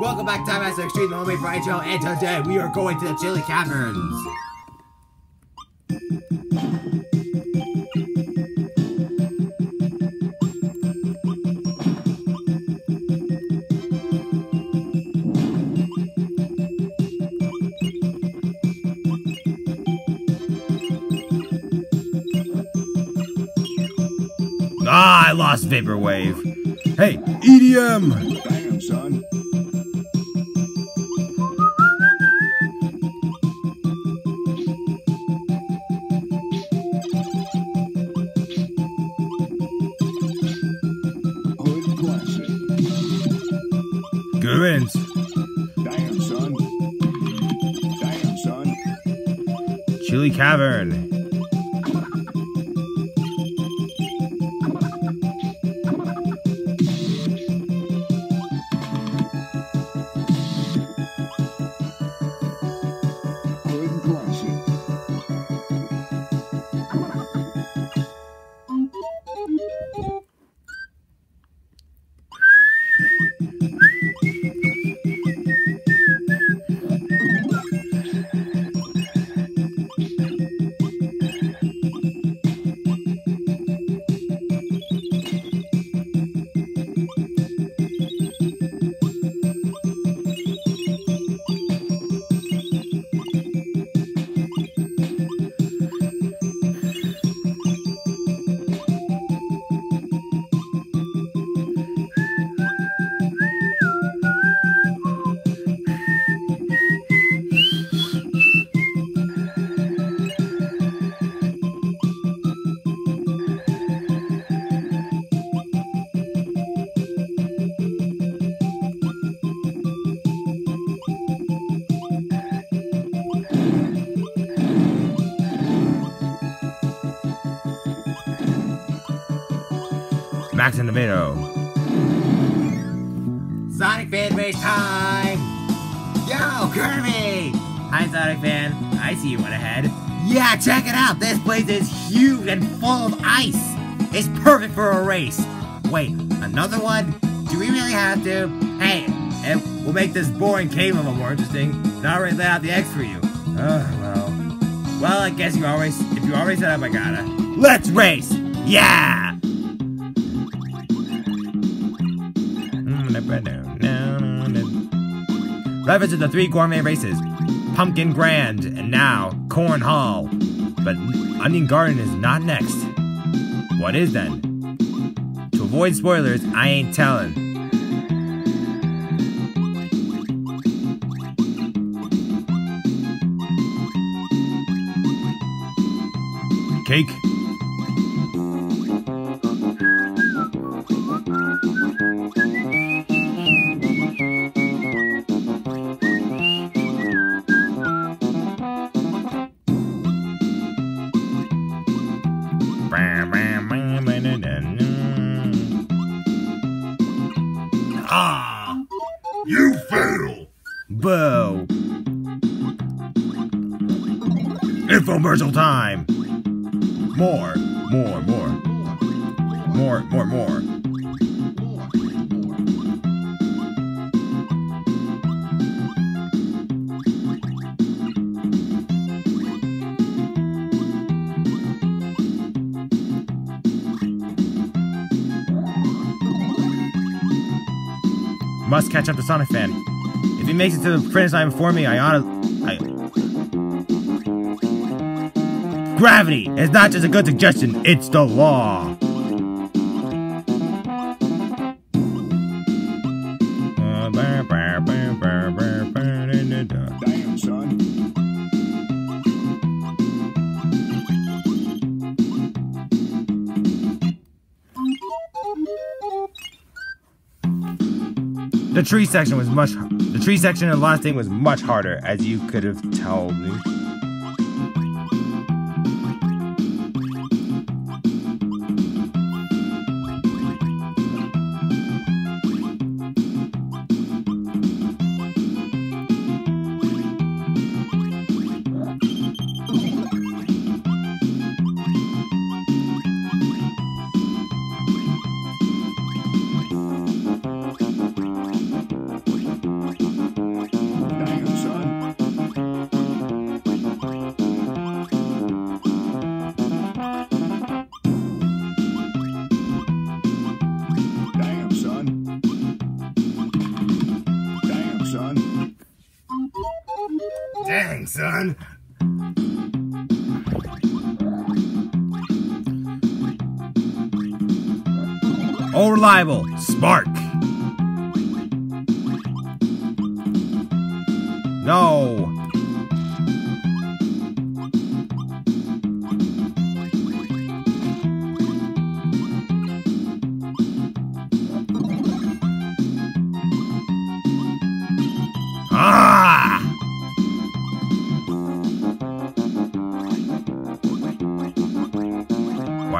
Welcome back to Tymaster Xtreme, the homemade variety show, and today we are going to the Chilly Caverns. Ah, I lost Vaporwave. Hey, E EDM! Damn, son. Cavern. Maxim Tomato. Sonic Fan Race time! Yo, Kirby! Hi, Sonic Fan. I see you went ahead. Yeah, check it out. This place is huge and full of ice. It's perfect for a race. Wait, another one? Do we really have to? Hey, eh, it will make this boring cave a little more interesting. And I already laid out the eggs for you. Ugh, well. Well, I guess you always, if you already set up, I gotta. Let's race! Yeah! Reference to the three gourmet races Pumpkin Grand and now Corn Hall. But Onion Garden is not next. What is then? To avoid spoilers, I ain't telling. Cake. Ah! You fail! Boo! Infomercial time! More, more, more. More, more, more. Must catch up to Sonic Fan. If he makes it to the finish line before me, I ought to. I... Gravity is not just a good suggestion, it's the law. The tree section was much. The tree section and last thing was much harder, as you could have told me. Son. All reliable, spark. No.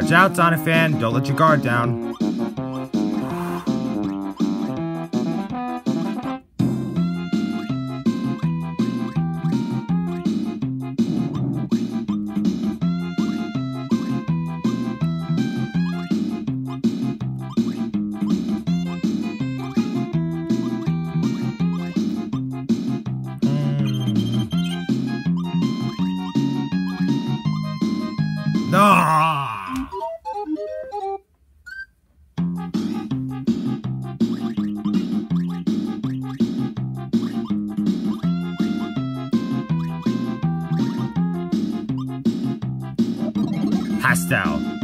Watch out, Sonic fan. Don't let your guard down. Pastel.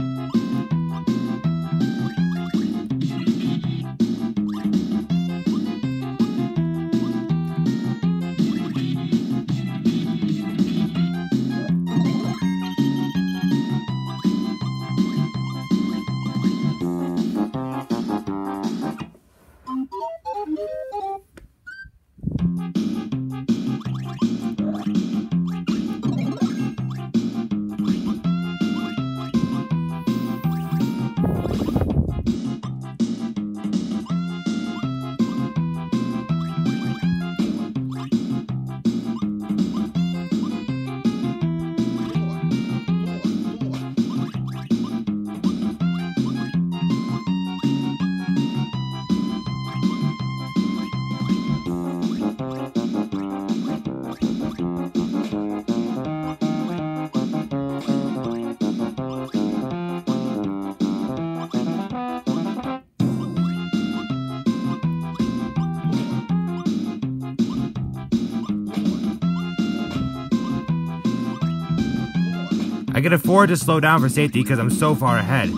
I can afford to slow down for safety because I'm so far ahead.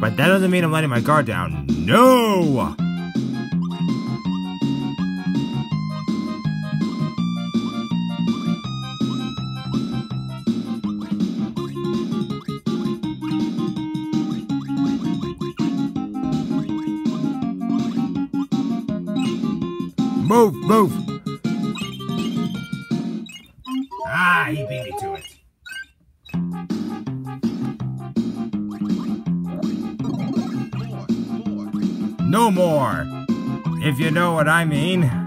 But that doesn't mean I'm letting my guard down. No! Move, move! Ah, he beat me to it. No more! If you know what I mean.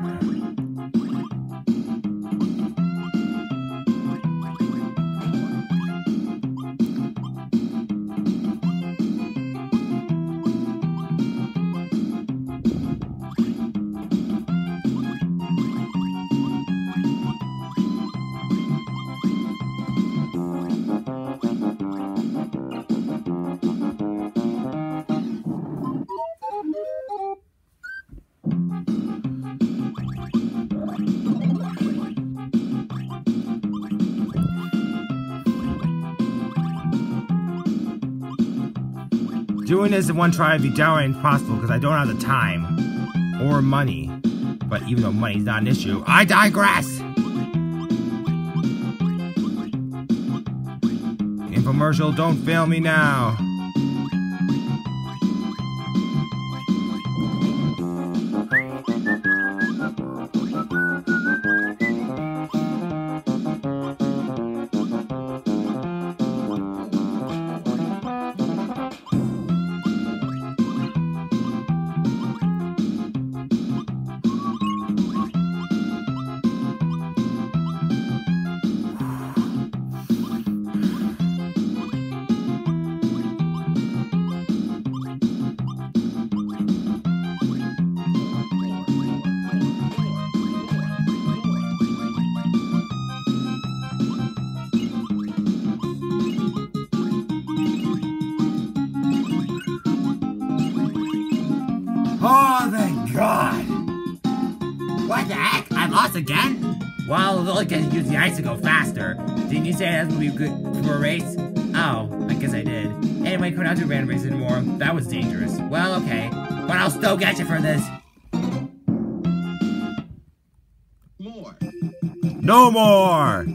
Doing this in one try would be downright impossible because I don't have the time or money. But even though money's not an issue, I digress! Infomercial, don't fail me now. What the heck? I lost again? Well, it's only because you use the ice to go faster. Didn't you say that would be good for a race? Oh, I guess I did. Anyway, come out do random race anymore. That was dangerous. Well, okay. But I'll still get you for this. More. No more!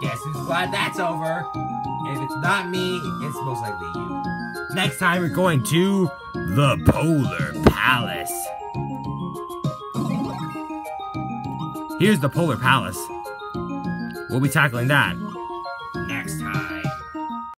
Guess who's glad that's over? If it's not me, it's most likely you. Next time we're going to the Polar Palace. Here's the Polar Palace. We'll be tackling that